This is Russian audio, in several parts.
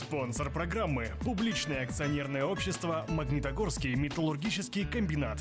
Спонсор программы – публичное акционерное общество «Магнитогорский металлургический комбинат».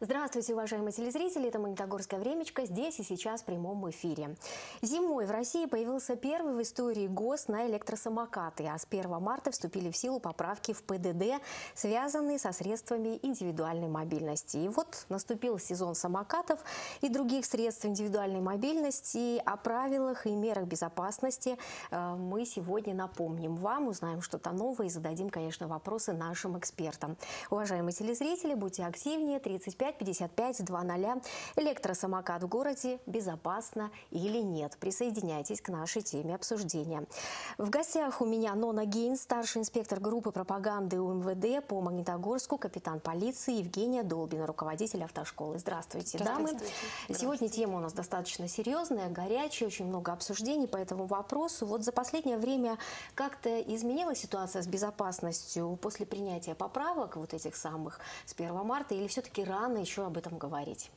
Здравствуйте, уважаемые телезрители. Это «Магнитогорское времечко» здесь и сейчас в прямом эфире. Зимой в России появился первый в истории ГОСТ на электросамокаты, а с 1 марта вступили в силу поправки в ПДД, связанные со средствами индивидуальной мобильности. И вот наступил сезон самокатов и других средств индивидуальной мобильности. О правилах и мерах безопасности э, мы сегодня напомним вам, узнаем что-то новое и зададим, конечно, вопросы нашим экспертам. Уважаемые телезрители, будьте активнее. 35 55 00. Электросамокат в городе безопасно или нет? Присоединяйтесь к нашей теме обсуждения. В гостях у меня Нона Гейн, старший инспектор группы пропаганды УМВД по Магнитогорску, капитан полиции Евгения Долбина, руководитель автошколы. Здравствуйте, дамы. Здравствуйте. Сегодня тема у нас достаточно серьезная, горячая, очень много обсуждений по этому вопросу. Вот за последнее время как-то изменилась ситуация с безопасностью после принятия поправок вот этих самых с 1 марта или все-таки рано рано еще об этом говорить?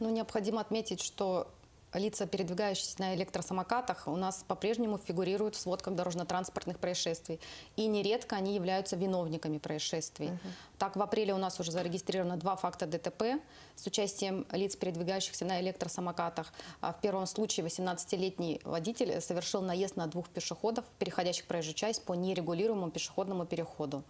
Ну, необходимо отметить, что лица, передвигающиеся на электросамокатах, у нас по-прежнему фигурируют в сводках дорожно-транспортных происшествий. И нередко они являются виновниками происшествий. Угу. Так, в апреле у нас уже зарегистрировано два факта ДТП с участием лиц, передвигающихся на электросамокатах. А в первом случае 18-летний водитель совершил наезд на двух пешеходов, переходящих проезжую часть по нерегулируемому пешеходному переходу.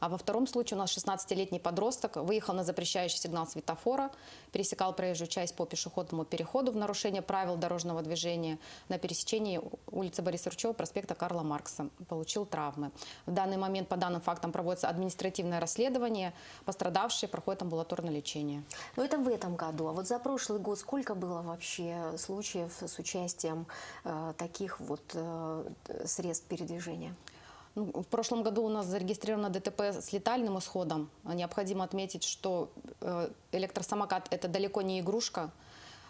А во втором случае у нас 16-летний подросток выехал на запрещающий сигнал светофора, пересекал проезжую часть по пешеходному переходу в нарушение правил дорожного движения на пересечении улицы Бориса Ручева, проспекта Карла Маркса. Получил травмы. В данный момент по данным фактам проводится административное расследование. Пострадавшие проходят амбулаторное лечение. Но это в этом году. А вот за прошлый год сколько было вообще случаев с участием э, таких вот э, средств передвижения? Ну, в прошлом году у нас зарегистрировано ДТП с летальным исходом. Необходимо отметить, что э, электросамокат – это далеко не игрушка.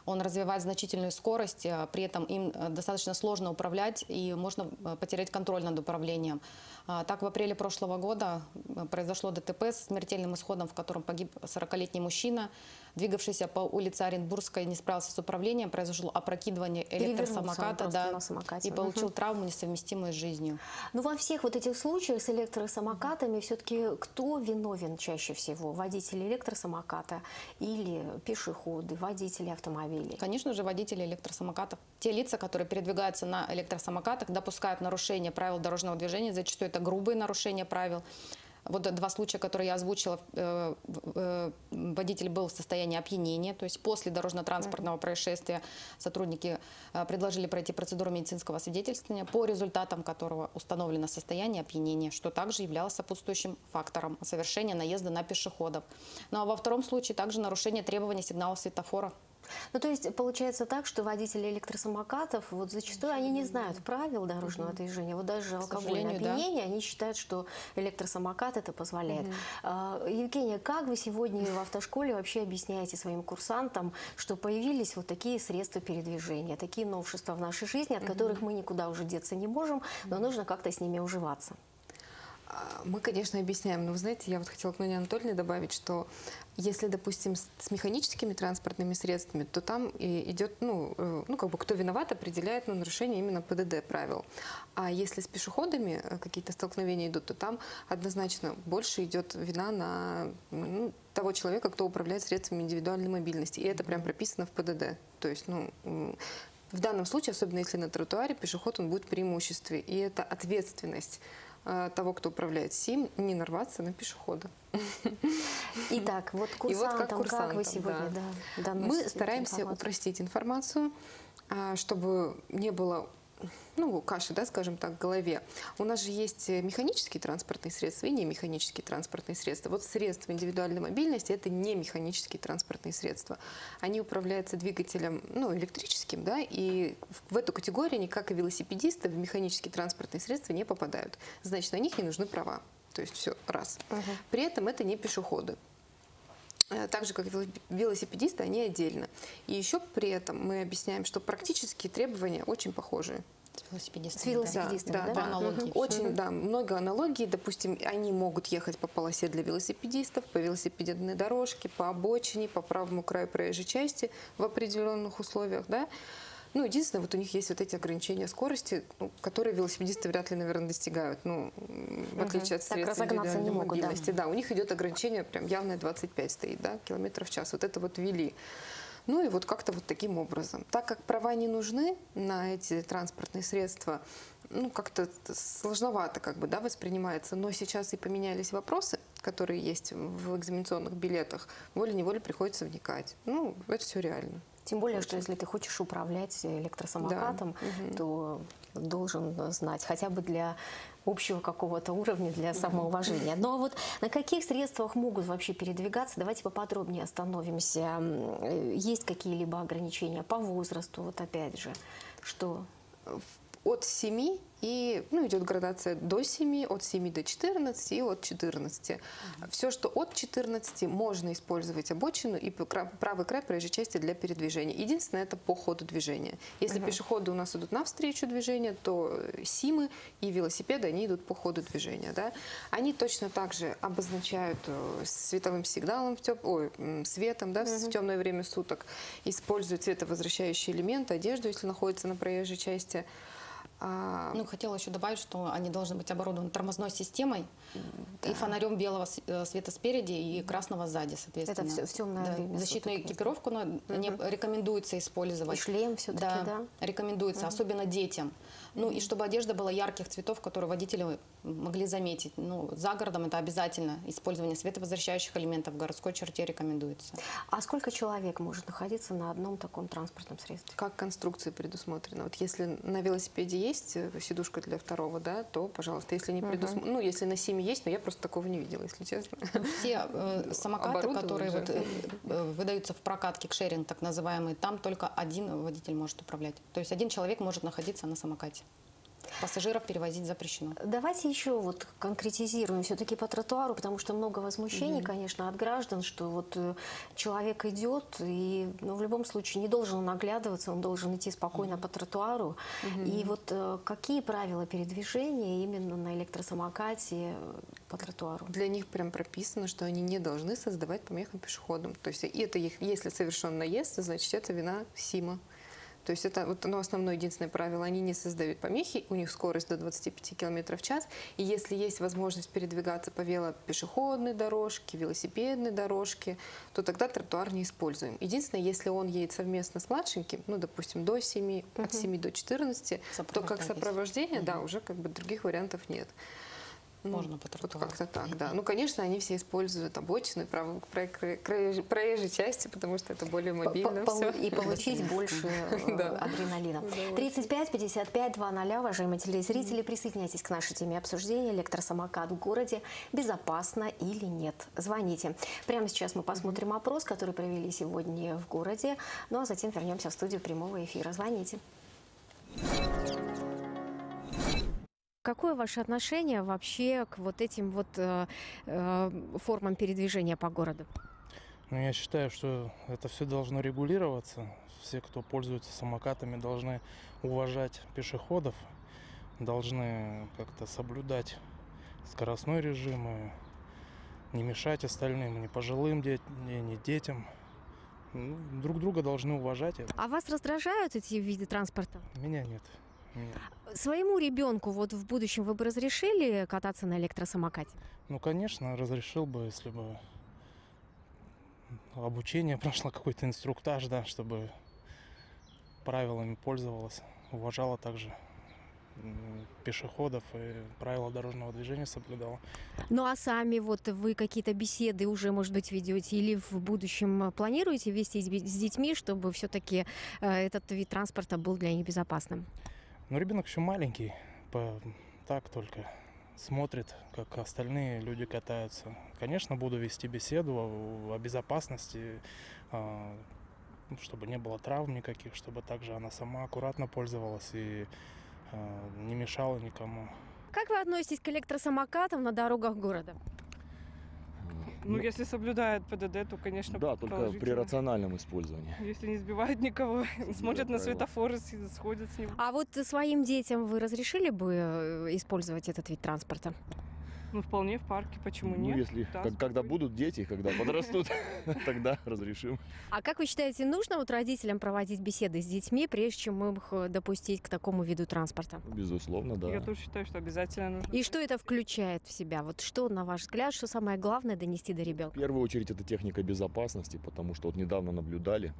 Он развивает значительную скорость, а при этом им э, достаточно сложно управлять и можно э, потерять контроль над управлением. А, так, в апреле прошлого года произошло ДТП с смертельным исходом, в котором погиб 40-летний мужчина двигавшийся по улице Оренбургской, не справился с управлением, произошло опрокидывание электросамоката да, и получил угу. травму, несовместимую с жизнью. Ну, во всех вот этих случаях с электросамокатами все-таки кто виновен чаще всего? Водители электросамоката или пешеходы, водители автомобилей? Конечно же, водители электросамокатов. Те лица, которые передвигаются на электросамокатах, допускают нарушение правил дорожного движения, зачастую это грубые нарушения правил, вот два случая, которые я озвучила, э, э, водитель был в состоянии опьянения, то есть после дорожно-транспортного происшествия сотрудники э, предложили пройти процедуру медицинского свидетельствования, по результатам которого установлено состояние опьянения, что также являлось сопутствующим фактором совершения наезда на пешеходов. Ну а во втором случае также нарушение требований сигнала светофора. Ну, то есть получается так, что водители электросамокатов, вот зачастую они не знают правил дорожного движения. Вот даже алкогольное опьянение, да. они считают, что электросамокат это позволяет. Угу. Евгения, как вы сегодня в автошколе вообще объясняете своим курсантам, что появились вот такие средства передвижения, такие новшества в нашей жизни, от угу. которых мы никуда уже деться не можем, но нужно как-то с ними уживаться? А, мы, конечно, объясняем, но вы знаете, я вот хотела к Ноне Анатольевне добавить, что если, допустим, с механическими транспортными средствами, то там идет, ну, э, ну, как бы кто виноват, определяет ну, нарушение именно ПДД правил. А если с пешеходами э, какие-то столкновения идут, то там однозначно больше идет вина на ну, того человека, кто управляет средствами индивидуальной мобильности. И это прям прописано в ПДД. То есть, ну, в данном случае, особенно если на тротуаре, пешеход он будет в преимуществе. И это ответственность того, кто управляет СИМ, не нарваться на пешехода. Итак, вот курсантам, вот как, курсантам, как вы сегодня да. Да, Мы стараемся информацию. упростить информацию, а, чтобы не было ну, каши, да, скажем так, в голове. У нас же есть механические транспортные средства и не механические транспортные средства. Вот средства индивидуальной мобильности – это не механические транспортные средства. Они управляются двигателем ну, электрическим, да, и в эту категорию они, как и велосипедисты, в механические транспортные средства не попадают. Значит, на них не нужны права. То есть все, раз. Угу. При этом это не пешеходы э, так же, как велосипедисты, они отдельно. И еще при этом мы объясняем, что практические требования очень похожие. С велосипедистами. С велосипедистами, да? да, да. Аналогии. Очень, да, много аналогий. Допустим, они могут ехать по полосе для велосипедистов, по велосипедной дорожке, по обочине, по правому краю проезжей части в определенных условиях, да. Ну, единственное, вот у них есть вот эти ограничения скорости, ну, которые велосипедисты вряд ли, наверное, достигают, ну, в отличие от Так средств индивидуальной могут, да. мобильности. Да, у них идет ограничение прям явное 25 стоит, да, километров в час. Вот это вот ввели. Ну и вот как-то вот таким образом. Так как права не нужны на эти транспортные средства, ну как-то сложновато как бы, да, воспринимается. Но сейчас и поменялись вопросы, которые есть в экзаменационных билетах. Волей-неволей приходится вникать. Ну, это все реально. Тем более, что если ты хочешь управлять электросамокатом, то должен знать хотя бы для общего какого-то уровня, для самоуважения. Но вот на каких средствах могут вообще передвигаться? Давайте поподробнее остановимся. Э, Есть какие-либо ограничения по возрасту? Вот опять же, что От 7 и, ну, идет градация до 7, от 7 до 14 и от 14. Все, что от 14, можно использовать обочину и правый край проезжей части для передвижения. Единственное, это по ходу движения. Если пешеходы у нас идут навстречу движения, то э, симы и велосипеды, они идут по ходу движения. Да? Они точно так же обозначают э, световым сигналом, в теп- ой, светом да, в темное время суток, используют цветовозвращающие элементы, одежду, если находится на проезжей части. А, Ну, хотела еще добавить, что они должны быть оборудованы тормозной системой и фонарем белого э, света спереди и красного сзади, соответственно. всё в тёмное Да. время Защитную экипировку но не рекомендуется использовать. И шлем всё-таки, да? рекомендуется, особенно детям. Ну и чтобы одежда была ярких цветов, которые водители могли заметить. Ну, за городом это обязательно. Использование световозвращающих элементов в городской черте рекомендуется. а сколько человек может находиться на одном таком транспортном средстве? как конструкция предусмотрена. Вот если на велосипеде есть э, сидушка для второго, да, то, пожалуйста, если не предусмотрено, ну, если на симе есть, но я просто такого не видела, если честно. Все э, самокаты, которые вот, э, э, выдаются в прокат, кикшеринг так называемый, там только один водитель может управлять. То есть один человек может находиться на самокате. Пассажиров перевозить запрещено. Давайте еще вот конкретизируем все-таки по тротуару, потому что много возмущений, конечно, от граждан, что вот э, человек идет и ну, в любом случае не должен он оглядываться, он должен идти спокойно по тротуару. И вот э, какие правила передвижения именно на электросамокате э, по тротуару? Для них прям прописано, что они не должны создавать помехам пешеходам. То есть и это их, если совершен наезд, значит, это вина СИМа. То есть это вот, ну, основное единственное правило. Они не создают помехи, у них скорость до 25 км в час. И если есть возможность передвигаться по велопешеходной дорожке, велосипедной дорожке, то тогда тротуар не используем. Единственное, если он едет совместно с младшеньким, ну, допустим, до 7, от 7 до 14, то как сопровождение, да, уже как бы других вариантов нет. Ну, Можно по Вот как-то так, да. Ну, конечно, они все используют обочины, правую проезжей части, потому что это более мобильно По- И получить больше э, адреналина. 35 55 00, уважаемые телезрители, присоединяйтесь к нашей теме обсуждения. Электросамокат в городе безопасно или нет? Звоните. Прямо сейчас мы посмотрим опрос, который провели сегодня в городе. Ну а затем вернемся в студию прямого эфира. Звоните. Какое ваше отношение вообще к вот этим вот э, э, формам передвижения по городу? Ну, я считаю, что это все должно регулироваться. Все, кто пользуется самокатами, должны уважать пешеходов, должны как-то соблюдать скоростной режим и не мешать остальным, ни пожилым, де- ни, ни детям. Ну, друг друга должны уважать. А вас раздражают эти виды транспорта? Меня нет. Своему ребенку вот в будущем вы бы разрешили кататься на электросамокате? Ну, конечно, разрешил бы, если бы обучение прошло, какой-то инструктаж, да, чтобы правилами пользовалась, уважала также пешеходов и правила дорожного движения соблюдала. Ну а сами вот вы какие-то беседы уже, может быть, ведете или в будущем планируете вести с детьми, чтобы все-таки этот вид транспорта был для них безопасным? Но ребенок еще маленький, по- так только смотрит, как остальные люди катаются. Конечно, буду вести беседу о, о безопасности, а, ну, чтобы не было травм никаких, чтобы также она сама аккуратно пользовалась и а, не мешала никому. Как вы относитесь к электросамокатам на дорогах города? Ну, если соблюдают ПДД, то, конечно, Да, только при рациональном использовании. Если не сбивают никого, смотрят на правила. светофоры, сходят с него. А вот своим детям вы разрешили бы э, использовать этот вид транспорта? Ну, вполне в парке, почему Ну, нет? если, Да, как- когда будут дети, когда подрастут, тогда разрешим. А как вы считаете, нужно вот родителям проводить беседы с детьми, прежде чем их э, допустить к такому виду транспорта? Безусловно, да. Я тоже считаю, что обязательно нужно. И что это включает в себя? Вот что, на ваш взгляд, что самое главное донести до В ребенка? первую очередь это техника безопасности, потому что вот недавно наблюдали,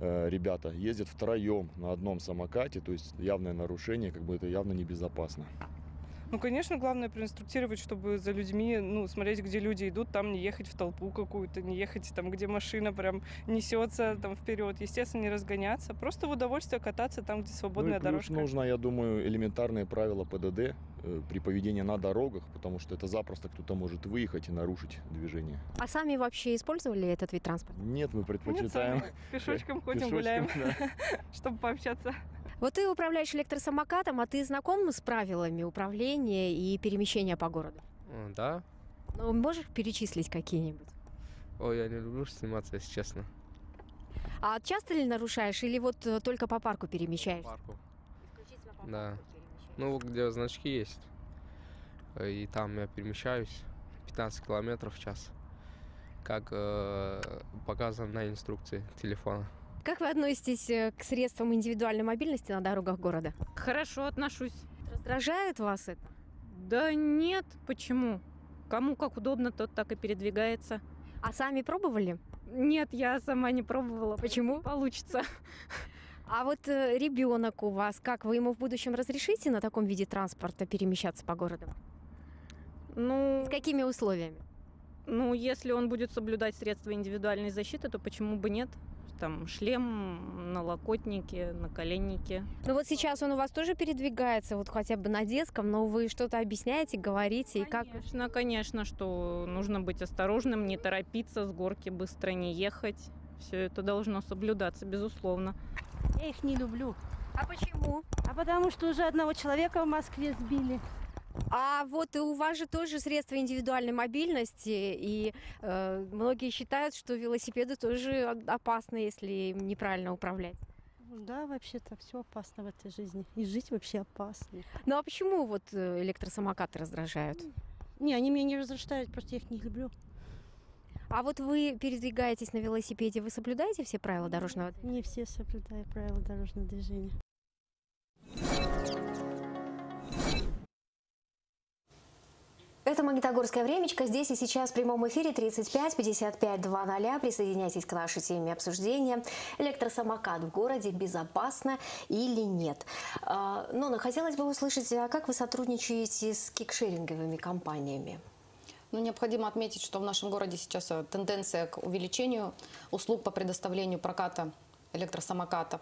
э, ребята ездят втроем на одном самокате, то есть явное нарушение, как бы это явно небезопасно. Ну, конечно, главное проинструктировать, чтобы за людьми, ну, смотреть, где люди идут, там не ехать в толпу какую-то, не ехать там, где машина прям несется там вперед. Естественно, не разгоняться, просто в удовольствие кататься там, где Ну и свободная плюс дорожка. нужно, я думаю, элементарные правила ПДД э, при поведении на дорогах, потому что это запросто кто-то может выехать и нарушить движение. А сами вообще использовали этот вид транспорта? Нет, мы Нет, предпочитаем сами пешочком ходим, пешочком, гуляем, да. чтобы пообщаться. Вот ты управляешь электросамокатом, а ты знаком с правилами управления и перемещения по городу? Да. Ну, можешь перечислить какие-нибудь? Ой, я не люблю сниматься, если честно. А часто ли нарушаешь или вот э, только по парку По перемещаешься? парку. Да. Ну, где значки есть. Э, И там я перемещаюсь 15 километров в час. Как э, показано на инструкции телефона. Как вы относитесь э, к средствам индивидуальной мобильности на дорогах города? Хорошо отношусь. Раздражает вас это? Да нет, почему? Кому как удобно, тот так и передвигается. А сами пробовали? Нет, я сама не пробовала. Почему? Получится. А вот ребенок у вас, как вы ему в будущем разрешите на таком виде транспорта перемещаться по городу? Ну, С какими условиями? ну, если он будет соблюдать средства индивидуальной защиты, то почему бы нет? Там шлем, налокотники, наколенники. Ну вот сейчас он у вас тоже передвигается, вот хотя бы на детском, но вы что-то объясняете, говорите, и как... Конечно, конечно, что нужно быть осторожным, не торопиться, с горки быстро не ехать. Все это должно соблюдаться, безусловно. Я их не люблю. А почему? А потому что уже одного человека в Москве сбили. А вот у вас же тоже средства индивидуальной мобильности, и э, многие считают, что велосипеды тоже опасны, если неправильно управлять. Да, вообще-то все опасно в этой жизни. И жить вообще опасно. Ну а почему вот э, электросамокаты раздражают? Не, они меня не разрешают, просто я их не люблю. А вот вы передвигаетесь на велосипеде, вы соблюдаете все правила дорожного движения? Не все соблюдают правила дорожного движения. Это Магнитогорская времечко. Здесь и сейчас в прямом эфире 35 55 00. Присоединяйтесь к нашей теме обсуждения. Электросамокат в городе безопасно или нет? А, Нона, хотелось бы услышать, а как вы сотрудничаете с кикшеринговыми компаниями? Ну, необходимо отметить, что в нашем городе сейчас э, тенденция к увеличению услуг по предоставлению проката электросамокатов.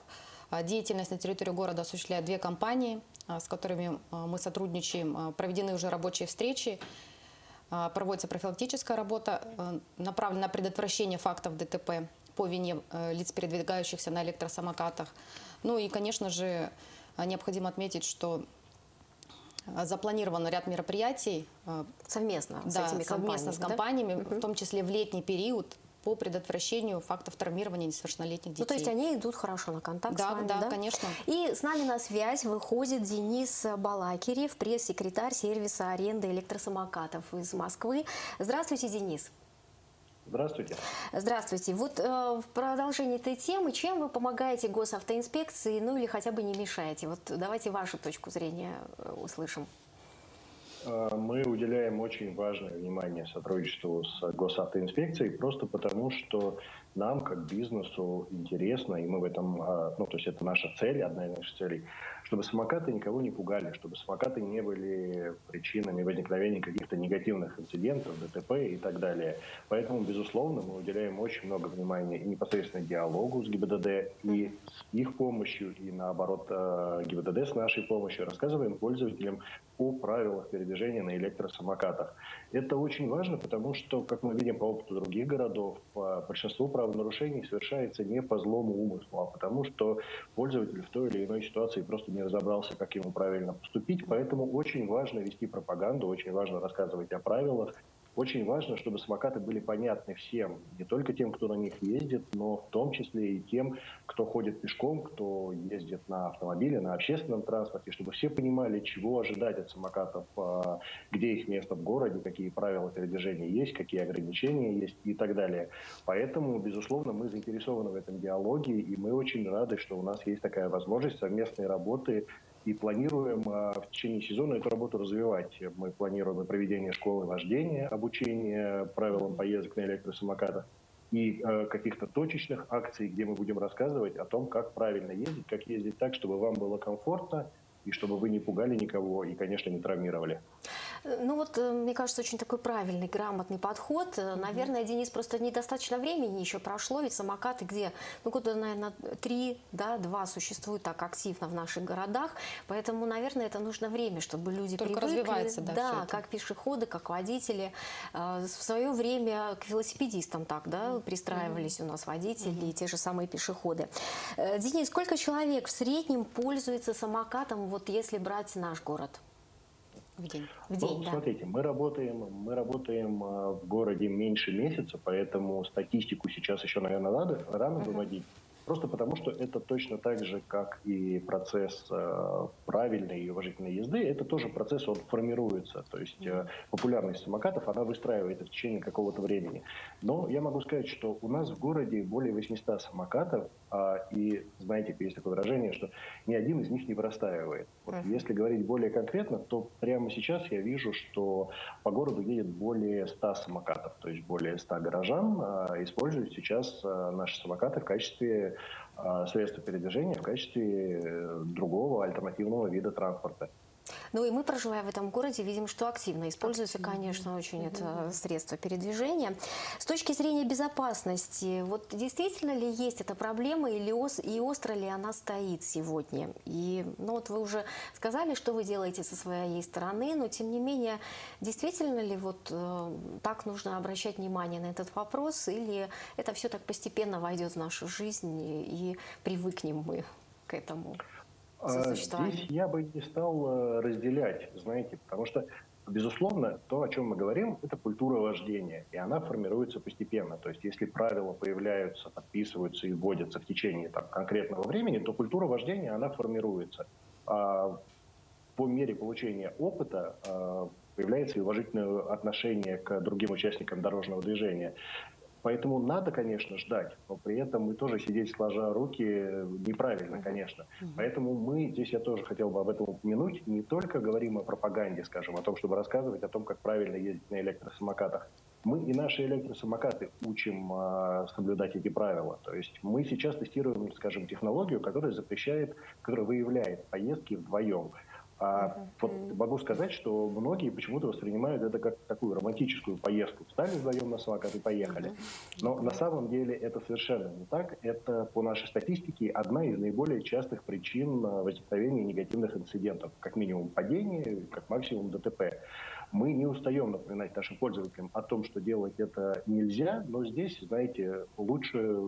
А Деятельность на территории города осуществляют две компании, а, с которыми а, мы сотрудничаем. Проведены уже рабочие встречи, проводится профилактическая работа, э, направленная на предотвращение фактов ДТП по вине э, лиц, передвигающихся на электросамокатах. Ну и, конечно же, а, необходимо отметить, что а, запланирован ряд мероприятий а, Совместно с да, этими совместно с компаниями, да? компаниями, в том числе в летний период по предотвращению фактов травмирования несовершеннолетних детей. Ну, то есть они идут хорошо на контакт Да, с вами, да, конечно. И с нами на связь выходит Денис Балакирев, пресс-секретарь сервиса аренды электросамокатов из Москвы. Здравствуйте, Денис. Здравствуйте. Здравствуйте. Вот э, в продолжении этой темы, чем вы помогаете госавтоинспекции, ну или хотя бы не мешаете? Вот давайте вашу точку зрения э, услышим. Э, Мы уделяем очень важное внимание сотрудничеству с госавтоинспекцией просто потому, что нам, как бизнесу, интересно, и мы в этом, э, ну, то есть это наша цель, одна из наших целей, чтобы самокаты никого не пугали, чтобы самокаты не были причинами возникновения каких-то негативных инцидентов, ДТП и так далее. Поэтому, безусловно, мы уделяем очень много внимания и непосредственно диалогу с ГИБДД, и с их помощью, и наоборот э, ГИБДД с нашей помощью рассказываем пользователям о правилах передвижения на электросамокатах. Это очень важно, потому что, как мы видим по опыту других городов, большинство правонарушений совершается не по злому умыслу, а потому что пользователь в той или иной ситуации просто не разобрался, как ему правильно поступить. Поэтому очень важно вести пропаганду, очень важно рассказывать о правилах, очень важно, чтобы самокаты были понятны всем, не только тем, кто на них ездит, но в том числе и тем, кто ходит пешком, кто ездит на автомобиле, на общественном транспорте, чтобы все понимали, чего ожидать от самокатов, а, где их место в городе, какие правила передвижения есть, какие ограничения есть и так далее. Поэтому, безусловно, мы заинтересованы в этом диалоге, и мы очень рады, что у нас есть такая возможность совместной работы и планируем а, в течение сезона эту работу развивать. Мы планируем проведение школы вождения, обучение правилам поездок на электросамокатах и э, каких-то точечных акций, где мы будем рассказывать о том, как правильно ездить, как ездить так, чтобы вам было комфортно и чтобы вы не пугали никого и, конечно, не травмировали. Ну вот, э, мне кажется, очень такой правильный, грамотный подход. Mm-hmm. Наверное, Денис, просто недостаточно времени еще прошло, ведь самокаты где, ну года, наверное, три, да, два существуют так активно в наших городах, поэтому, наверное, это нужно время, чтобы люди Только привыкли. развивается, да, Да, как пешеходы, как водители. Э, в свое время к велосипедистам так, да, mm-hmm. пристраивались mm-hmm. у нас водители mm-hmm. и те же самые пешеходы. Денис, сколько человек в среднем пользуется самокатом, вот если брать наш город? В день. В день, ну, да. Смотрите, мы работаем, мы работаем а, в городе меньше месяца, поэтому статистику сейчас еще, наверное, надо, рано uh-huh. выводить. Просто потому, что это точно так же, как и процесс э, правильной и уважительной езды, это тоже процесс, он формируется. То есть э, популярность самокатов, она выстраивается в течение какого-то времени. Но я могу сказать, что у нас в городе более 800 самокатов, и знаете, есть такое выражение, что ни один из них не вырастаивает. Вот uh-huh. Если говорить более конкретно, то прямо сейчас я вижу, что по городу едет более 100 самокатов, то есть более 100 горожан э, используют сейчас э, наши самокаты в качестве а, средства передвижения в качестве э, другого альтернативного вида транспорта. Ну и мы, проживая в этом городе, видим, что активно используется, конечно, очень это средство передвижения. С точки зрения безопасности, вот действительно ли есть эта проблема или ос, и остро ли она стоит сегодня? И, ну вот вы уже сказали, что вы делаете со своей стороны, но тем не менее, действительно ли вот э, так нужно обращать внимание на этот вопрос, или это все так постепенно войдет в нашу жизнь и, и привыкнем мы к этому? А, здесь я бы не стал э, разделять, знаете, потому что, безусловно, то, о чем мы говорим, это культура вождения, и она формируется постепенно. То есть, если правила появляются, подписываются и вводятся в течение там, конкретного времени, то культура вождения, она формируется. А по мере получения опыта а, появляется и уважительное отношение к другим участникам дорожного движения. Поэтому надо, конечно, ждать, но при этом мы тоже сидеть сложа руки неправильно, конечно. Поэтому мы, здесь я тоже хотел бы об этом упомянуть, не только говорим о пропаганде, скажем, о том, чтобы рассказывать о том, как правильно ездить на электросамокатах. Мы и наши электросамокаты учим э, соблюдать эти правила. То есть мы сейчас тестируем, скажем, технологию, которая запрещает, которая выявляет поездки вдвоем. А вот могу сказать, что многие почему-то воспринимают это как такую романтическую поездку. Встали вдвоем на самокат и поехали. Но на самом деле это совершенно не так. Это по нашей статистике одна из наиболее частых причин а, возникновения негативных инцидентов. Как минимум падение, как максимум ДТП. Мы не устаем напоминать нашим пользователям о том, что делать это нельзя, но здесь, знаете, лучше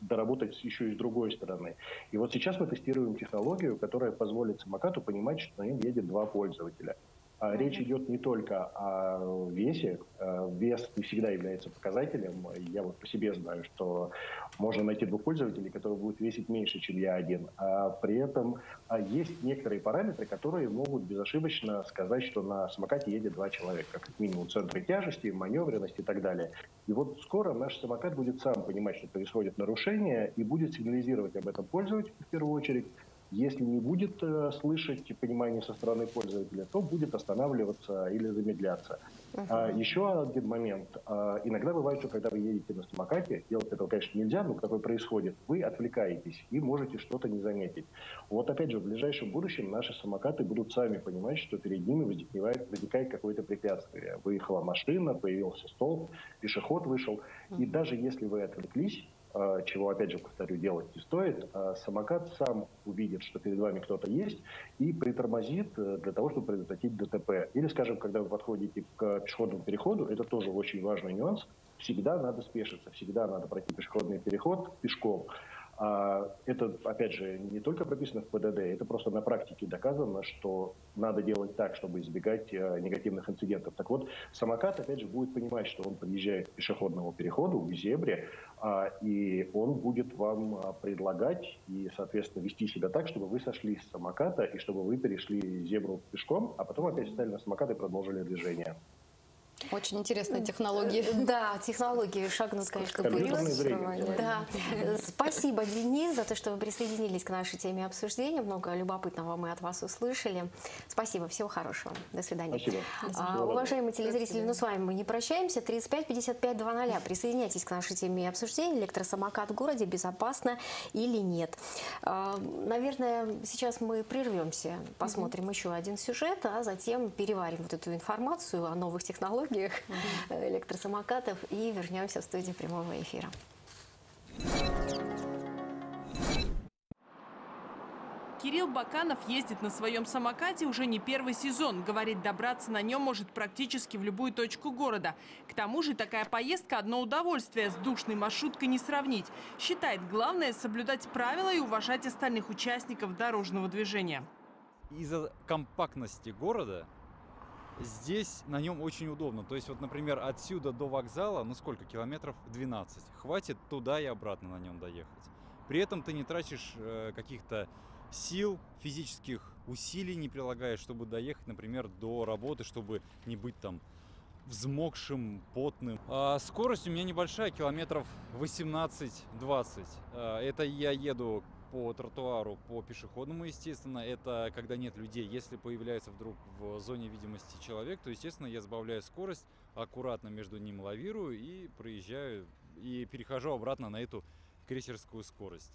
доработать еще и с другой стороны. И вот сейчас мы тестируем технологию, которая позволит самокату понимать, что на нем едет два пользователя. А речь идет не только о весе. Э, вес не всегда является показателем. Я вот по себе знаю, что можно найти двух пользователей, которые будут весить меньше, чем я один. А при этом а есть некоторые параметры, которые могут безошибочно сказать, что на самокате едет два человека. Как минимум центры тяжести, маневренность и так далее. И вот скоро наш самокат будет сам понимать, что происходит нарушение, и будет сигнализировать об этом пользователю в первую очередь, если не будет э, слышать понимание со стороны пользователя, то будет останавливаться или замедляться. Uh-huh. А, еще один момент. А, иногда бывает, что когда вы едете на самокате, делать этого, конечно, нельзя, но такое происходит, вы отвлекаетесь и можете что-то не заметить. Вот опять же, в ближайшем будущем наши самокаты будут сами понимать, что перед ними возникает, возникает какое-то препятствие. Выехала машина, появился столб, пешеход вышел. Uh-huh. И даже если вы отвлеклись, чего, опять же, повторю, делать не стоит, а самокат сам увидит, что перед вами кто-то есть, и притормозит э, для того, чтобы предотвратить ДТП. Или, скажем, когда вы подходите к пешеходному переходу, это тоже очень важный нюанс, всегда надо спешиться, всегда надо пройти пешеходный переход пешком. А это, опять же, не только прописано в ПДД, это просто на практике доказано, что надо делать так, чтобы избегать э, негативных инцидентов. Так вот, самокат, опять же, будет понимать, что он подъезжает к пешеходному переходу, к зебре, а, и он будет вам а, предлагать и, соответственно, вести себя так, чтобы вы сошли с самоката и чтобы вы перешли зебру пешком, а потом опять встали на самокат и продолжили движение. Очень интересные технологии. Э, да, технологии шагнут, конечно, вперед. Да. Спасибо, Денис, за то, что вы присоединились к нашей теме обсуждения. Много любопытного мы от вас услышали. Спасибо, всего хорошего. До свидания. Спасибо. А, уважаемые телезрители, ну с вами мы не прощаемся. 35 55 00. Присоединяйтесь к нашей теме обсуждения. Электросамокат в городе безопасно или нет. А, наверное, сейчас мы прервемся, посмотрим угу. еще один сюжет, а затем переварим вот эту информацию о новых технологиях технологиях электросамокатов и вернемся в студию прямого эфира. Кирилл Баканов ездит на своем самокате уже не первый сезон. Говорит, добраться на нем может практически в любую точку города. К тому же такая поездка – одно удовольствие. С душной маршруткой не сравнить. Считает, главное – соблюдать правила и уважать остальных участников дорожного движения. Из-за компактности города Здесь на нем очень удобно. То есть, вот, например, отсюда до вокзала, ну сколько километров? 12. Хватит туда и обратно на нем доехать. При этом ты не тратишь э, каких-то сил, физических усилий не прилагаешь, чтобы доехать, например, до работы, чтобы не быть там взмокшим, потным. А скорость у меня небольшая, километров 18-20. А, это я еду по тротуару, по пешеходному, естественно. Это когда нет людей. Если появляется вдруг в зоне видимости человек, то, естественно, я сбавляю скорость, аккуратно между ним лавирую и проезжаю, и перехожу обратно на эту крейсерскую скорость.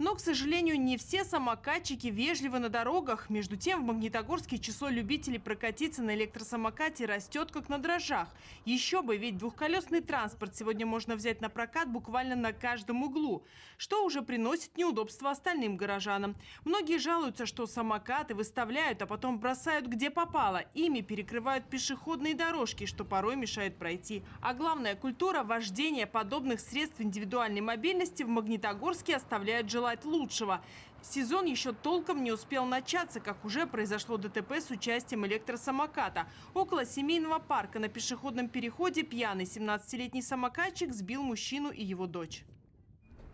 Но, к сожалению, не все самокатчики вежливы на дорогах. Между тем, в Магнитогорске число любителей прокатиться на электросамокате растет как на дрожжах. Еще бы, ведь двухколесный транспорт сегодня можно взять на прокат буквально на каждом углу, что уже приносит неудобства остальным горожанам. Многие жалуются, что самокаты выставляют, а потом бросают где попало. Ими перекрывают пешеходные дорожки, что порой мешает пройти. А главная культура вождения подобных средств индивидуальной мобильности в Магнитогорске оставляет желать желать лучшего. Сезон еще толком не успел начаться, как уже произошло ДТП с участием электросамоката. Около семейного парка на пешеходном переходе пьяный 17-летний самокатчик сбил мужчину и его дочь.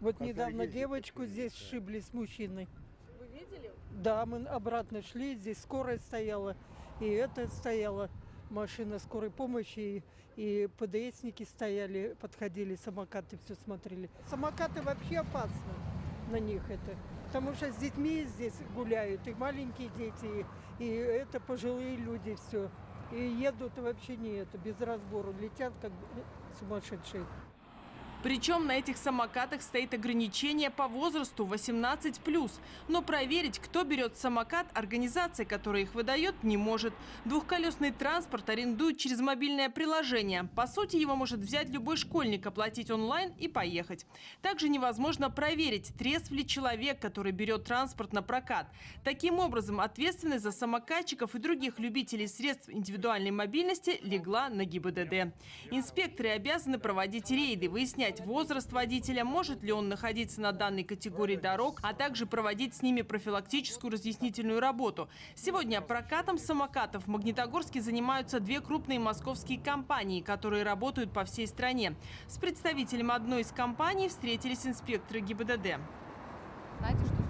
Вот как недавно девочку здесь сшибли с мужчиной. Вы видели? Да, мы обратно шли, здесь скорая стояла, и это стояла машина скорой помощи, и, и ПДСники стояли, подходили, самокаты все смотрели. Самокаты вообще опасны на них это. Потому что с детьми здесь гуляют, и маленькие дети, и, и это пожилые люди все. И едут вообще не это, без разбору, летят как сумасшедшие. Причем на этих самокатах стоит ограничение по возрасту 18+. Но проверить, кто берет самокат, организация, которая их выдает, не может. Двухколесный транспорт арендуют через мобильное приложение. По сути, его может взять любой школьник, оплатить онлайн и поехать. Также невозможно проверить, трезв ли человек, который берет транспорт на прокат. Таким образом, ответственность за самокатчиков и других любителей средств индивидуальной мобильности легла на ГИБДД. Инспекторы обязаны проводить рейды, выяснять, определять возраст водителя, может ли он находиться на данной категории дорог, а также проводить с ними профилактическую разъяснительную работу. Сегодня прокатом самокатов в Магнитогорске занимаются две крупные московские компании, которые работают по всей стране. С представителем одной из компаний встретились инспекторы ГИБДД. Знаете, что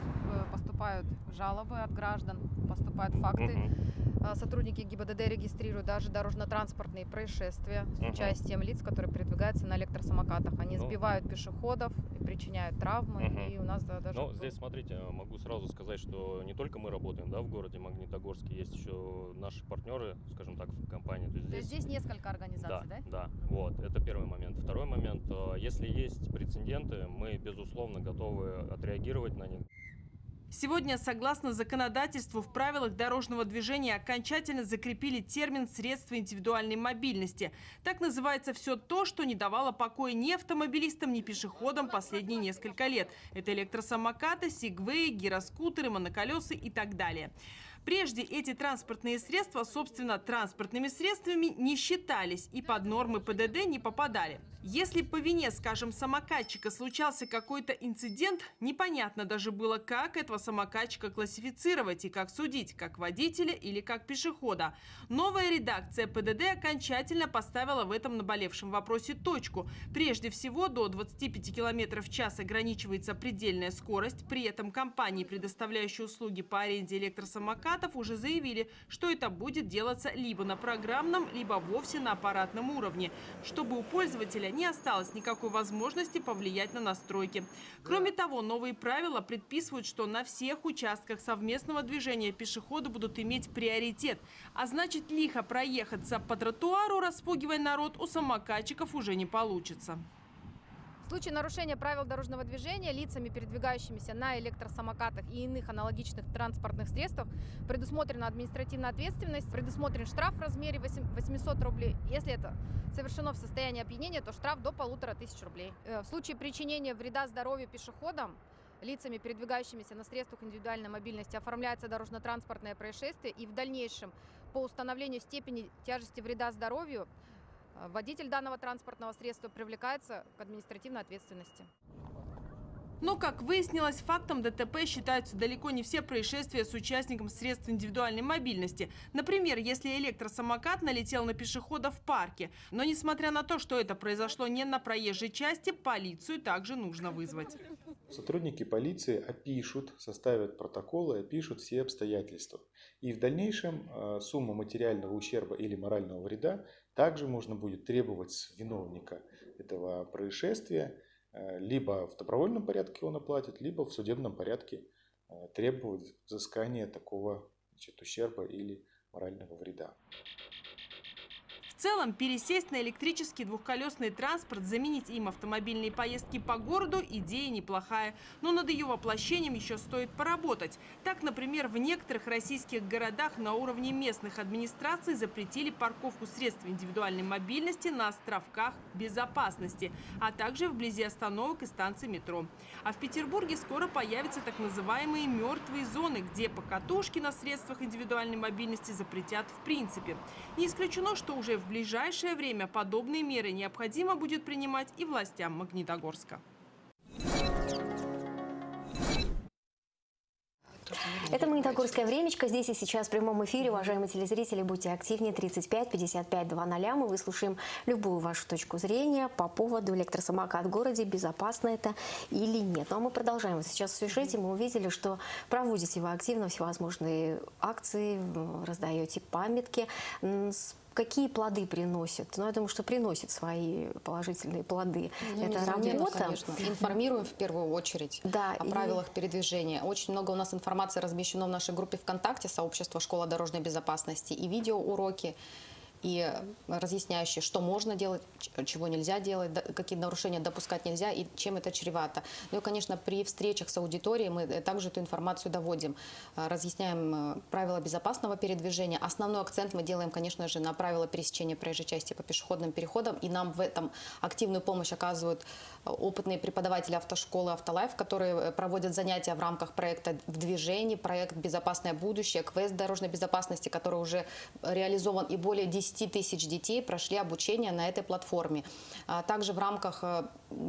поступают жалобы от граждан, поступают факты. А, сотрудники ГИБДД регистрируют даже дорожно-транспортные происшествия с участием лиц, которые передвигаются на электросамокатах. Они ну, сбивают пешеходов причиняют травмы. И у нас даже... Ну, здесь, смотрите, могу сразу сказать, что не только мы работаем да, в городе Магнитогорске, есть еще наши партнеры, скажем так, в компании. То есть, здесь... То есть здесь несколько организаций, да? Да, да. Вот, это первый момент. Второй момент, э, если есть прецеденты, мы, безусловно, готовы отреагировать на них. Сегодня, согласно законодательству, в правилах дорожного движения окончательно закрепили термин «средства индивидуальной мобильности». Так называется все то, что не давало покоя ни автомобилистам, ни пешеходам последние несколько лет. Это электросамокаты, сигвеи, гироскутеры, моноколесы и так далее. Прежде эти транспортные средства, собственно, транспортными средствами не считались и под нормы ПДД не попадали. Если по вине, скажем, самокатчика случался какой-то инцидент, непонятно даже было, как этого самокатчика классифицировать и как судить, как водителя или как пешехода. Новая редакция ПДД окончательно поставила в этом наболевшем вопросе точку. Прежде всего, до 25 км в час ограничивается предельная скорость. При этом компании, предоставляющие услуги по аренде электросамокатов, уже заявили, что это будет делаться либо на программном, либо вовсе на аппаратном уровне, чтобы у пользователя не осталось никакой возможности повлиять на настройки. Кроме того, новые правила предписывают, что на всех участках совместного движения пешеходы будут иметь приоритет. А значит, лихо проехаться по тротуару, распугивая народ, у самокатчиков уже не получится. В случае нарушения правил дорожного движения лицами, передвигающимися на электросамокатах и иных аналогичных транспортных средствах, предусмотрена административная ответственность, предусмотрен штраф в размере 800 рублей. Если это совершено в состоянии опьянения, то штраф до полутора тысяч рублей. Э, в случае причинения вреда здоровью пешеходам, лицами, передвигающимися на средствах индивидуальной мобильности, оформляется дорожно-транспортное происшествие и в дальнейшем по установлению степени тяжести вреда здоровью водитель данного транспортного средства привлекается к административной ответственности. Но, как выяснилось, фактом ДТП считаются далеко не все происшествия с участником средств индивидуальной мобильности. Например, если электросамокат налетел на пешехода в парке. Но, несмотря на то, что это произошло не на проезжей части, полицию также нужно вызвать. Сотрудники полиции опишут, составят протоколы, опишут все обстоятельства. И в дальнейшем э, сумма материального ущерба или морального вреда также можно будет требовать виновника этого происшествия, э, либо в добровольном порядке он оплатит, либо в судебном порядке э, требовать взыскания такого значит, ущерба или морального вреда. В целом, пересесть на электрический двухколесный транспорт, заменить им автомобильные поездки по городу – идея неплохая. Но над ее воплощением еще стоит поработать. Так, например, в некоторых российских городах на уровне местных администраций запретили парковку средств индивидуальной мобильности на островках безопасности, а также вблизи остановок и станций метро. А в Петербурге скоро появятся так называемые мертвые зоны, где покатушки на средствах индивидуальной мобильности запретят в принципе. Не исключено, что уже в ближайшее время подобные меры необходимо будет принимать и властям Магнитогорска. Это Магнитогорская времечко. Здесь и сейчас в прямом эфире. Уважаемые телезрители, будьте активнее. 35 55 00. Мы выслушаем любую вашу точку зрения по поводу электросамокат в городе. Безопасно это или нет. Ну а мы продолжаем. Сейчас в сюжете мы увидели, что проводите вы активно всевозможные акции, раздаете памятки какие плоды приносит? Ну, я думаю, что приносит свои положительные плоды. Ну, Это работа. Конечно. Информируем в первую очередь да, о и... правилах передвижения. Очень много у нас информации размещено в нашей группе ВКонтакте «Сообщество школа дорожной безопасности» и видеоуроки и разъясняющие, что можно делать, чего нельзя делать, какие нарушения допускать нельзя и чем это чревато. Ну и, конечно, при встречах с аудиторией мы также эту информацию доводим, а, разъясняем э, правила безопасного передвижения. Основной акцент мы делаем, конечно же, на правила пересечения проезжей части по пешеходным переходам, и нам в этом активную помощь оказывают э, опытные преподаватели автошколы «Автолайф», которые э, проводят занятия в рамках проекта «В движении», проект «Безопасное будущее», квест дорожной безопасности, который уже реализован и более 10 10 тысяч детей прошли обучение на этой платформе. А также в рамках э,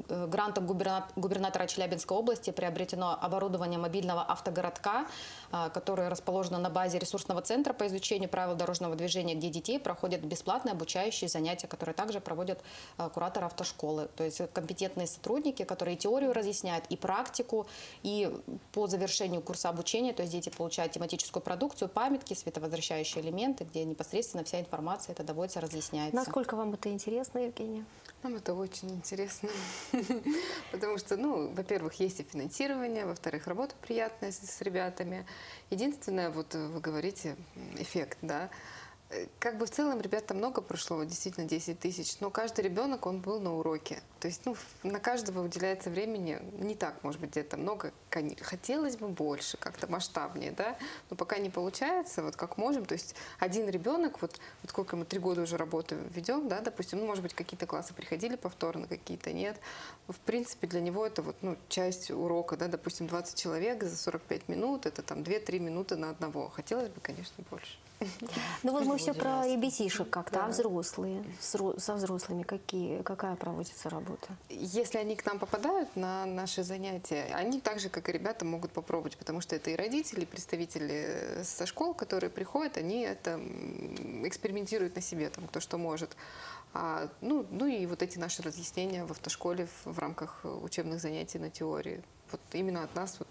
э, гранта губернатора Челябинской области приобретено оборудование мобильного автогородка, а, которое расположено на базе ресурсного центра по изучению правил дорожного движения, где детей проходят бесплатные обучающие занятия, которые также проводят э, кураторы автошколы. То есть компетентные сотрудники, которые теорию разъясняют, и практику, и по завершению курса обучения, то есть дети получают тематическую продукцию, памятки, световозвращающие элементы, где непосредственно вся информация это доводится, разъясняется. Насколько вам это интересно, Евгения? Нам это очень интересно, потому что, ну, во-первых, есть и финансирование, во-вторых, работа приятная с, ребятами. Единственное, вот вы говорите, эффект, да, Как бы в целом ребята много прошло, действительно 10 тысяч, но каждый ребенок, он был на уроке. То есть ну, на каждого уделяется времени не так, может быть, где-то много. Хотелось бы больше, как-то масштабнее, да, но пока не получается, вот как можем. То есть один ребенок, вот, вот сколько мы три года уже работы ведем, да, допустим, ну, может быть, какие-то классы приходили повторно, какие-то нет. В принципе, для него это вот, ну, часть урока, да, допустим, 20 человек за 45 минут, это там 2-3 минуты на одного. Хотелось бы, конечно, больше. Ну вот мы все про ребятишек как-то, а взрослые, со взрослыми какие, какая проводится работа? Если они к нам попадают на наши занятия, они так же, как и ребята, могут попробовать, потому что это и родители, и представители э, со школ, которые приходят, они это экспериментируют на себе, там, кто что может. А, ну, ну и вот эти наши разъяснения в автошколе в, в рамках э, учебных занятий на теории. Вот именно от нас вот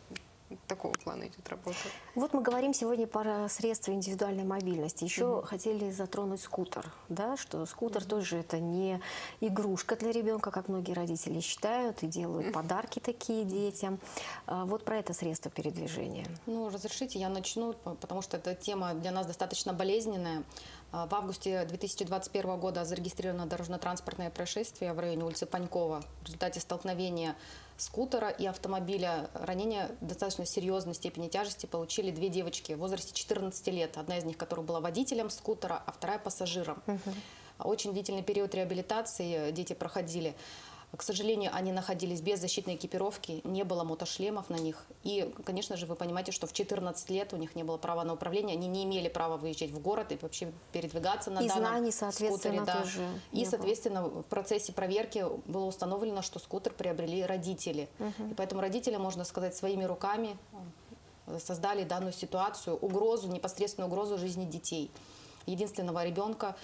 такого плана идет работа. Вот мы говорим сегодня про средства индивидуальной мобильности. Еще Мгм. хотели затронуть скутер, да, что скутер тоже это не игрушка для ребенка, как многие родители считают и делают подарки такие детям. А Вот про это средство передвижения. Ну, разрешите, я начну, потому что эта тема для нас достаточно болезненная. А, В августе 2021 года зарегистрировано дорожно-транспортное происшествие в районе улицы Панькова. В результате столкновения скутера и автомобиля ранения достаточно серьезной степени тяжести получили две девочки в возрасте 14 лет. Одна из них, которая была водителем скутера, а вторая пассажиром. Очень длительный период реабилитации дети проходили. К сожалению, они находились без защитной экипировки, не было мотошлемов на них. И, конечно же, вы понимаете, что в 14 лет у них не было права на управление, они не имели права выезжать в город и вообще передвигаться на И данном знаний, соответственно, скутере. да. тоже И, соответственно, в процессе проверки было установлено, что скутер приобрели родители. Мгм. И поэтому родители, можно сказать, своими руками создали данную ситуацию, угрозу, непосредственную угрозу жизни детей, единственного ребенка.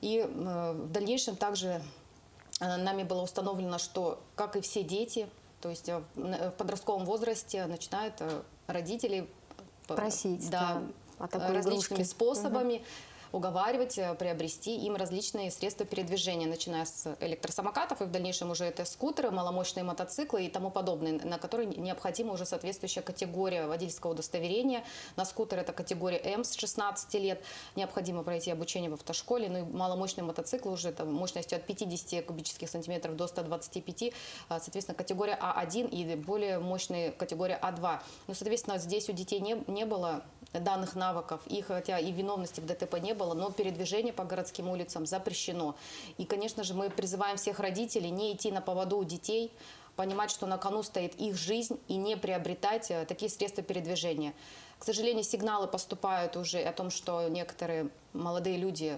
И э, в дальнейшем также нами было установлено, что, как и все дети, то есть э, в подростковом возрасте начинают э, родители э, Просить, да, да, о такой различными игрушке. способами уговаривать, э, приобрести им различные средства передвижения, начиная с электросамокатов и в дальнейшем уже это скутеры, маломощные мотоциклы и тому подобное, на которые необходима уже соответствующая категория водительского удостоверения. На скутер это категория М с 16 лет. Необходимо пройти обучение в автошколе. Ну и маломощные мотоциклы уже там, мощностью от 50 кубических сантиметров до 125. а, Соответственно, категория А1 и более мощные категория А2. Ну, соответственно, здесь у детей не, не было данных навыков, и хотя и виновности в ДТП не было, но передвижение по городским улицам запрещено. И, конечно же, мы призываем всех родителей не идти на поводу у детей, понимать, что на кону стоит их жизнь и не приобретать э, такие средства передвижения. К сожалению, сигналы поступают уже о том, что некоторые молодые люди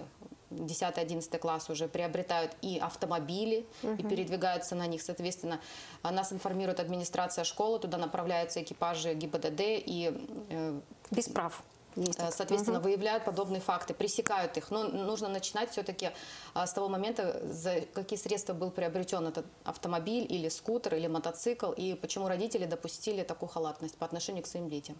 10-11 класс уже приобретают и автомобили, и Мгм. передвигаются на них. Соответственно, а, нас информирует администрация школы, туда направляются экипажи ГИБДД и... э, Без прав. Есть э. Соответственно, Мгм. выявляют подобные факты, пресекают их. Но нужно начинать все-таки с того момента, за какие средства был приобретен этот автомобиль или скутер, или мотоцикл, и почему родители допустили такую халатность по отношению к своим детям.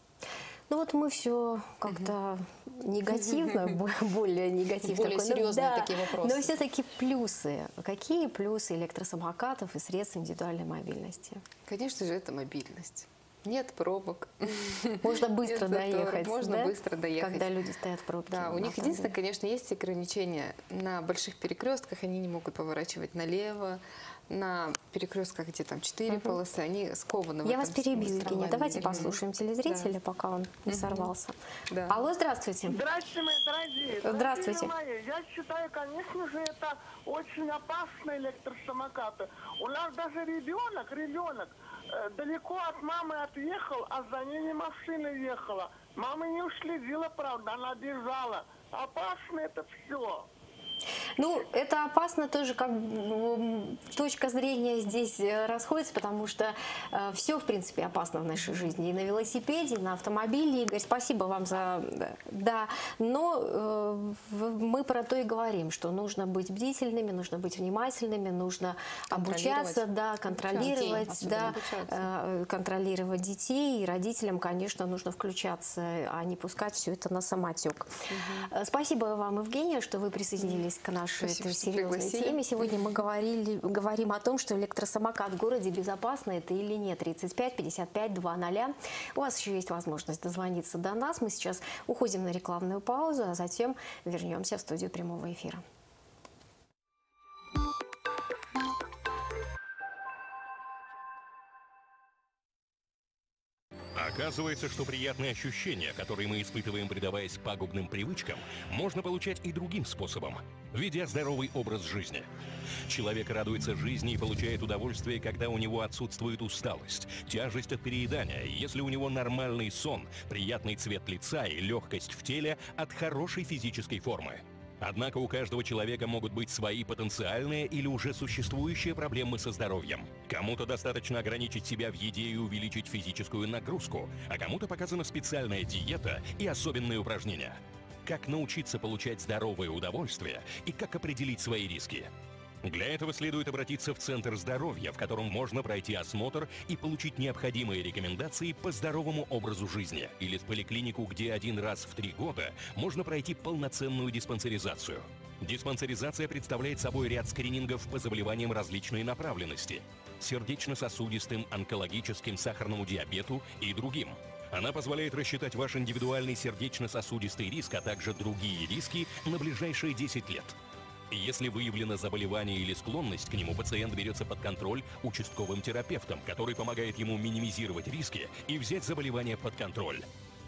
Ну вот мы все как-то негативно, бо- более негативно. Более такой. Ну серьезные да, такие вопросы. Но все-таки плюсы. Какие плюсы электросамокатов и средств индивидуальной мобильности? Конечно же, это мобильность. Нет пробок. Можно быстро Нет доехать, Можно да? быстро доехать. Когда люди стоят в пробке. Да, у них единственное, конечно, есть ограничения. На больших перекрестках они не могут поворачивать налево. На перекрестках, где там четыре Мгм. полосы, они скованы. в Я вас перебью. Евгения. Давайте Мгм. послушаем телезрителя, Да. пока он не сорвался. Да. Алло, здравствуйте. Здравствуйте, мои дорогие. Здравствуйте. Мои, я считаю, конечно же, это очень опасные электросамокаты. У нас даже ребенок, ребенок, э, далеко от мамы отъехал, а за ними машина ехала. Мама не уследила, правда, она бежала. Опасно это все. Ну, это опасно тоже, как м, точка зрения здесь э, расходится, потому что все, в принципе, опасно в нашей жизни. И на велосипеде, и на автомобиле. Игорь, спасибо вам за... Да, но э, мы про то и говорим, что нужно быть бдительными, нужно быть внимательными, нужно обучаться, да, контролировать, Детей да, особенно э, контролировать детей. И родителям, конечно, нужно включаться, а не пускать все это на самотек. Э, Спасибо вам, Евгения, что вы присоединились к нам нашей Спасибо, этой серьезной теме. Сегодня мы говорили, говорим о том, что электросамокат в городе безопасно это или нет. 35 55 00. У вас еще есть возможность дозвониться до нас. Мы сейчас уходим на рекламную паузу, а затем вернемся в студию прямого эфира. Оказывается, что приятные ощущения, которые мы испытываем, предаваясь пагубным привычкам, можно получать и другим способом, ведя здоровый образ жизни. Человек радуется жизни и получает удовольствие, когда у него отсутствует усталость, тяжесть от переедания, если у него нормальный сон, приятный цвет лица и легкость в теле от хорошей физической формы. Однако у каждого человека могут быть свои потенциальные или уже существующие проблемы со здоровьем. Кому-то достаточно ограничить себя в еде и увеличить физическую нагрузку, а кому-то показана специальная диета и особенные упражнения. Как научиться получать здоровое удовольствие и как определить свои риски? Для этого следует обратиться в Центр здоровья, в котором можно пройти осмотр и получить необходимые рекомендации по здоровому образу жизни. Или в поликлинику, где один раз в три года можно пройти полноценную диспансеризацию. Диспансеризация представляет собой ряд скринингов по заболеваниям различной направленности – сердечно-сосудистым, онкологическим, сахарному диабету и другим. Она позволяет рассчитать ваш индивидуальный сердечно-сосудистый риск, а также другие риски на ближайшие 10 лет. Если выявлено заболевание или склонность к нему, пациент берется под контроль участковым терапевтом, который помогает ему минимизировать риски и взять заболевание под контроль.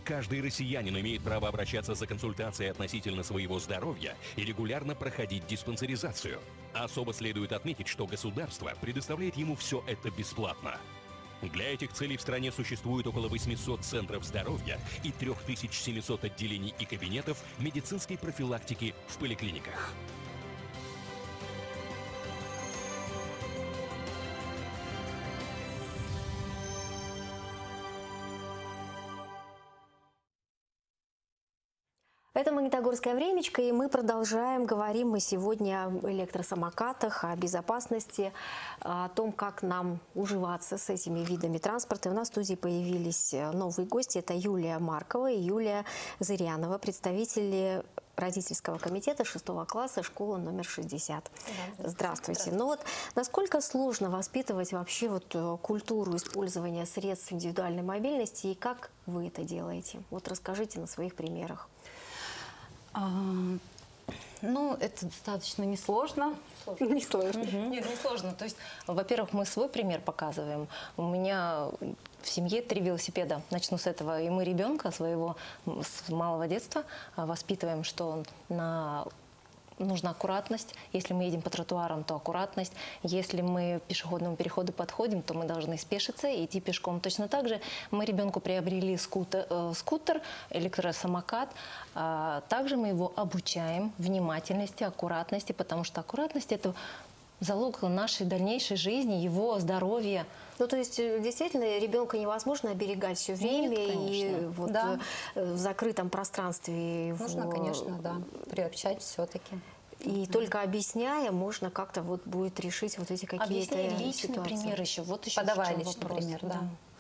Каждый россиянин имеет право обращаться за консультацией относительно своего здоровья и регулярно проходить диспансеризацию. Особо следует отметить, что государство предоставляет ему все это бесплатно. Для этих целей в стране существует около 800 центров здоровья и 3700 отделений и кабинетов медицинской профилактики в поликлиниках. Магнитогорская времечко, и мы продолжаем. Говорим мы сегодня о электросамокатах, о безопасности, о том, как нам уживаться с этими видами транспорта. У нас в студии появились новые гости. Это Юлия Маркова и Юлия Зырянова, представители родительского комитета 6 класса школа номер 60. Здравствуйте. Здравствуйте. Ну вот насколько сложно воспитывать вообще вот э, культуру использования средств индивидуальной мобильности и как вы это делаете? Вот расскажите на своих примерах. А, ну, это достаточно несложно. Несложно. Нет, несложно. То есть, во-первых, мы свой пример показываем. У меня в семье три велосипеда. Начну с этого. И мы ребенка своего с малого детства а, воспитываем, что на нужна аккуратность. Если мы едем по тротуарам, то аккуратность. Если мы к пешеходному переходу подходим, то мы должны спешиться и идти пешком. Точно так же мы ребенку приобрели скутер, э, скутер электросамокат. А, также мы его обучаем внимательности, аккуратности, потому что аккуратность – это залог нашей дальнейшей жизни, его здоровья. Ну, то есть, э, действительно, ребенка невозможно оберегать все время Нет, и вот да. э, в закрытом пространстве его... Нужно, конечно, да, приобщать все-таки. И только объясняя, можно как-то вот будет решить вот эти какие-то Объясняя личный ситуации. пример еще. Вот еще Подавая личный вопрос, пример, да. Э,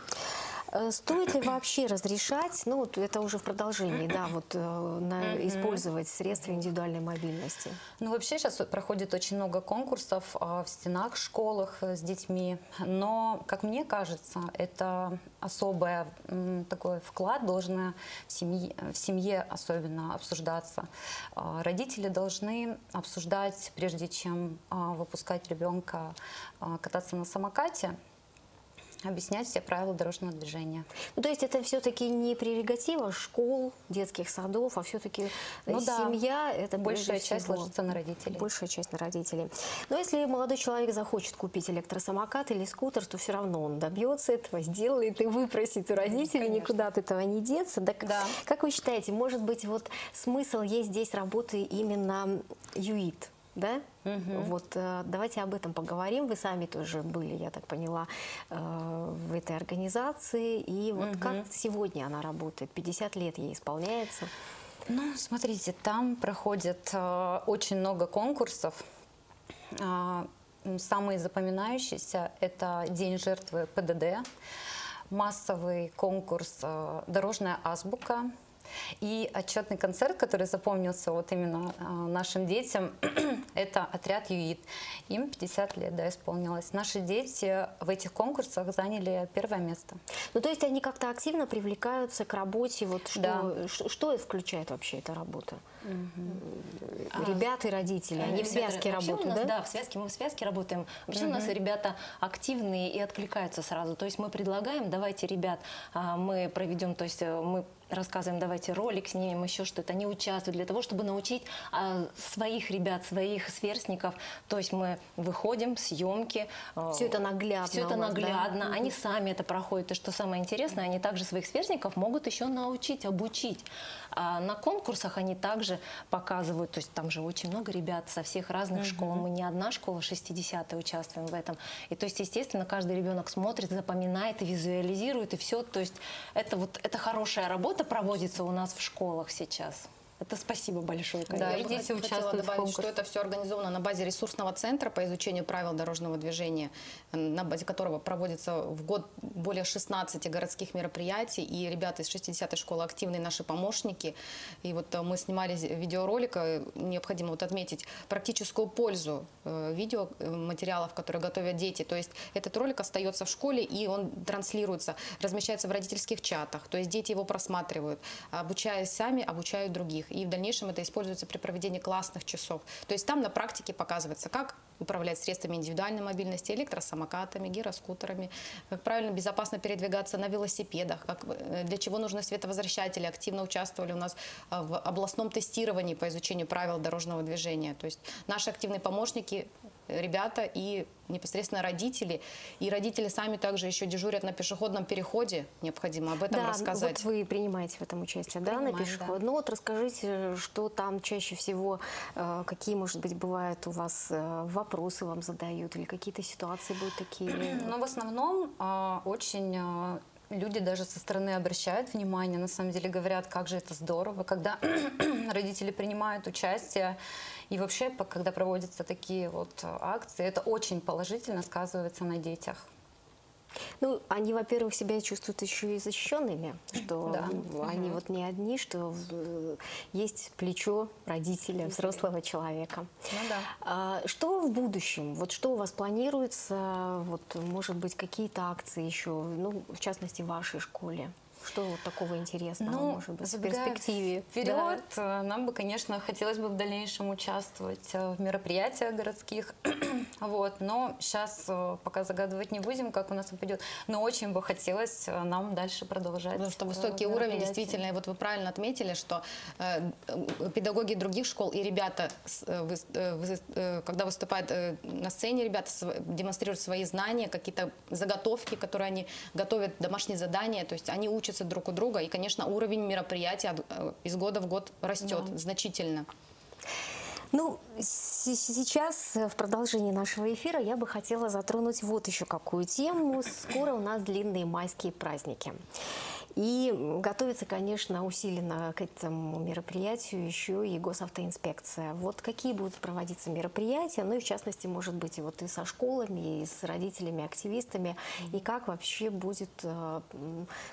Стоит ли вообще разрешать, ну вот это уже в продолжении, да, вот э, на, использовать средства индивидуальной мобильности? Ну, вообще сейчас проходит очень много конкурсов а, в стенах, школах э, с детьми. Но, как мне кажется, это особый такой вклад должен в семье, в семье особенно обсуждаться. А, Родители должны обсуждать, прежде чем а, выпускать ребенка кататься на самокате, объяснять все правила дорожного движения. Ну, то есть это все-таки не прерогатива школ, детских садов, а все-таки Ну да. семья это Большая часть всего. ложится на родителей. Большая часть на родителей. Но если молодой человек захочет купить электросамокат или скутер, то все равно он добьется этого, сделает и выпросит у родителей, никуда от этого не деться. Так Как вы считаете, может быть, вот смысл есть здесь работы именно ЮИТ? Да? Вот э, давайте об этом поговорим. Вы сами тоже были, я так поняла, э, в этой организации. И вот Мгм. как сегодня она работает? 50 лет ей исполняется. Ну, смотрите, там проходит э, очень много конкурсов. А, самые запоминающиеся – это День жертвы ПДД, массовый конкурс э, «Дорожная азбука», и отчетный концерт, который запомнился вот именно э, нашим детям, Это отряд ЮИД. Им 50 лет, да, исполнилось. Наши дети в этих конкурсах заняли первое место. Ну, то есть они как-то активно привлекаются к работе. Вот что, Да. что, что включает вообще эта работа? Ребята и родители, они в Ребята, связке работают, нас, да? Да, в связке, мы в связке работаем. Вообще у нас ребята активные и откликаются сразу. То есть мы предлагаем, давайте, ребят, а, мы проведем, то есть э, мы рассказываем, давайте ролик снимем, еще что-то. Они участвуют для того, чтобы научить а, своих ребят, своих сверстников. То есть мы выходим, съемки. Всё это наглядно Все это вас, да? наглядно. Они сами это проходят. И что самое интересное, они также своих сверстников могут еще научить, обучить. А на конкурсах они также показывают, то есть там же очень много ребят со всех разных школ. Мы не одна школа, 60 участвуем в этом. И то есть, естественно, каждый ребенок смотрит, запоминает визуализирует, и все. То есть это вот это хорошая работа проводится у нас в школах сейчас. Это спасибо большое. Да, конечно. и дети участвуют в добавить, что это все организовано на базе ресурсного центра по изучению правил дорожного движения, на базе которого проводится в год более 16 городских мероприятий, и ребята из 60-й школы активные наши помощники. И вот э, мы снимали видеоролик, э, необходимо вот отметить практическую пользу э, видео э, материалов, которые готовят дети. То есть этот ролик остается в школе, и он транслируется, размещается в родительских чатах. То есть дети его просматривают, обучаясь сами, обучают других. И в дальнейшем это используется при проведении классных часов. То есть там на практике показывается, как управлять средствами индивидуальной мобильности, электросамокатами, гироскутерами, как правильно безопасно передвигаться на велосипедах, как, э, для чего нужны световозвращатели. Активно участвовали у нас а, в областном тестировании по изучению правил дорожного движения. То есть наши активные помощники ребята и непосредственно родители. И родители сами также еще дежурят на пешеходном переходе. Необходимо об этом да, рассказать. вот вы принимаете в этом участие, да, на Принимаем, пешеход. Ну вот расскажите, что там чаще всего, э, какие, может быть, бывают у вас э, вопросы вам задают или какие-то ситуации будут такие? Но в основном а, очень люди даже со стороны обращают внимание, на самом деле говорят, как же это здорово, когда родители принимают участие. И вообще, когда проводятся такие вот акции, это очень положительно сказывается на детях. Ну, они, во-первых, себя чувствуют еще и защищенными, что Да. они вот не одни, что э, есть плечо родителя, взрослого человека. Ну да. А Что в будущем? Вот что у вас планируется? Вот, может быть, какие-то акции еще, ну, в частности, в вашей школе? Что вот такого интересного, Ну, может быть, в перспективе? Вперед, э, нам бы, конечно, хотелось бы в дальнейшем участвовать э, в мероприятиях городских. Вот, но сейчас пока загадывать не будем, как у нас пойдет. Но очень бы хотелось э, нам дальше продолжать. Потому что э, высокий уровень, действительно, и вот вы правильно отметили, что э, э, педагоги других школ и ребята, э, э, э, когда выступают э, на сцене, ребята демонстрируют свои знания, какие-то заготовки, которые они готовят, домашние задания, то есть они учатся друг у друга, и, конечно, уровень мероприятия от- э, из года в год растет Да. значительно. Ну, сейчас э, в продолжении нашего эфира я бы хотела затронуть вот еще какую тему. Скоро у нас длинные майские праздники. И готовится, конечно, усиленно к этому мероприятию еще и госавтоинспекция. Вот какие будут проводиться мероприятия, ну и в частности, может быть, и вот и со школами, и с родителями, активистами, и как вообще будет, э,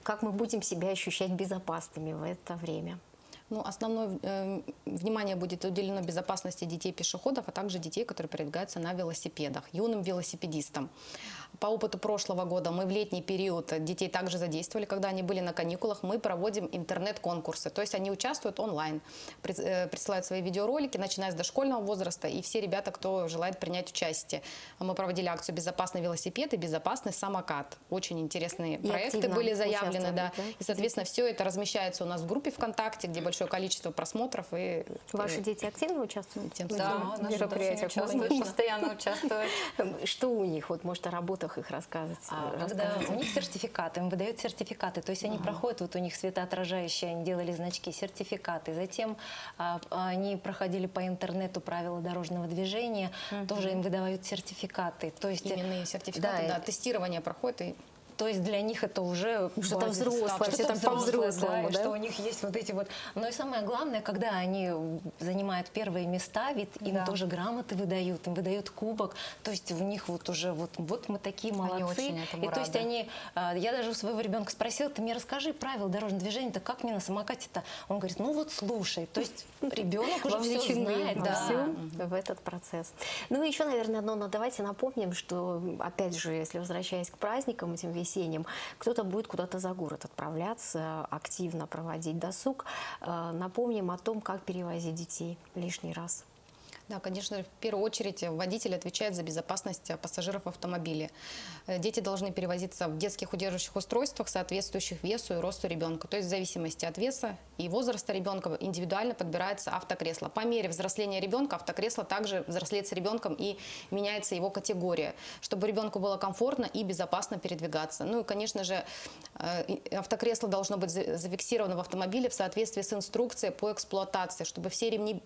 как мы будем себя ощущать безопасными в это время. Ну, основное э, внимание будет уделено безопасности детей-пешеходов, а также детей, которые передвигаются на велосипедах, юным велосипедистам. По опыту прошлого года мы в летний период детей также задействовали, когда они были на каникулах, мы проводим интернет-конкурсы, то есть они участвуют онлайн, э, присылают свои видеоролики, начиная с дошкольного возраста, и все ребята, кто желает принять участие. Мы проводили акцию «Безопасный велосипед» и «Безопасный самокат». Очень интересные И проекты были заявлены, да. да, И, соответственно, все это размещается у нас в группе ВКонтакте, где большое количество просмотров. И, Ваши дети активно участвуют тем наши мероприятиях? постоянно участвуют. Что у них? Вот, может, о работах их рассказывать? А, когда у них сертификаты, им выдают сертификаты, то есть они проходят, вот у них светоотражающие, они делали значки, сертификаты. Затем а, они проходили по интернету правила дорожного движения, тоже им выдают сертификаты. То есть Именные сертификаты, да, тестирование проходит и То есть для них это уже Что-то взрослое, да, что-то по-взрослому, и да? что у них есть вот эти вот. Но и самое главное, когда они занимают первые места, ведь им Да. тоже грамоты выдают, им выдают кубок. То есть в них вот уже вот, вот мы такие молодцы. очень этому и то есть рады. они, а, я даже у своего ребенка спросила, ты мне расскажи правила дорожного движения, то как мне на самокате-то? Он говорит, ну вот слушай. То есть ребенок уже все знает. да. в этот процесс. Ну и еще, наверное, но давайте напомним, что, опять же, если возвращаясь к праздникам этим весенним, кто-то будет куда-то за город отправляться, активно проводить досуг. Э, Напомним о том, как перевозить детей лишний раз. Да, конечно, в первую очередь водитель отвечает за безопасность пассажиров в автомобиле. Э, Дети должны перевозиться в детских удерживающих устройствах, соответствующих весу и росту ребенка. То есть в зависимости от веса и возраста ребенка индивидуально подбирается автокресло. По мере взросления ребенка автокресло также взрослеет с ребенком и меняется его категория, чтобы ребенку было комфортно и безопасно передвигаться. Ну и, конечно же, э, автокресло должно быть за- зафиксировано в автомобиле в соответствии с инструкцией по эксплуатации, чтобы все ремни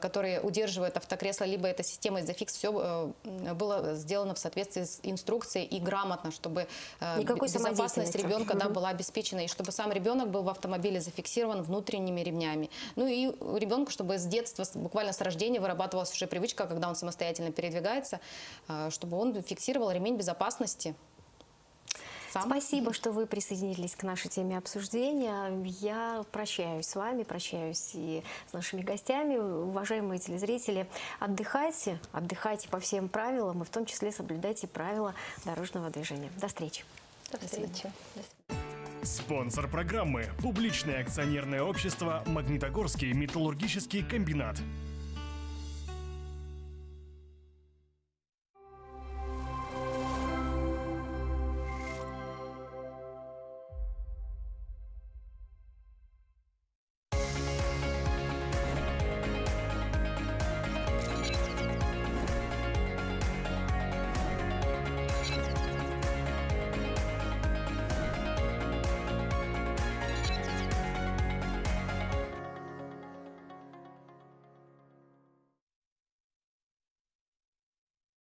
которые удерживают автокресло, либо эта система зафикс, все было сделано в соответствии с инструкцией и грамотно, чтобы э, Никакой безопасность ребенка да, была обеспечена, и чтобы сам ребенок был в автомобиле зафиксирован внутренними ремнями. Ну и у ребенка, чтобы с детства, буквально с рождения вырабатывалась уже привычка, когда он самостоятельно передвигается, э, чтобы он фиксировал ремень безопасности. Сам. Спасибо, что вы присоединились к нашей теме обсуждения. Я прощаюсь с вами, прощаюсь и с нашими гостями. Уважаемые телезрители, отдыхайте, отдыхайте по всем правилам, и в том числе соблюдайте правила дорожного движения. До встречи. До встречи. Спонсор программы – публичное акционерное общество «Магнитогорский металлургический комбинат».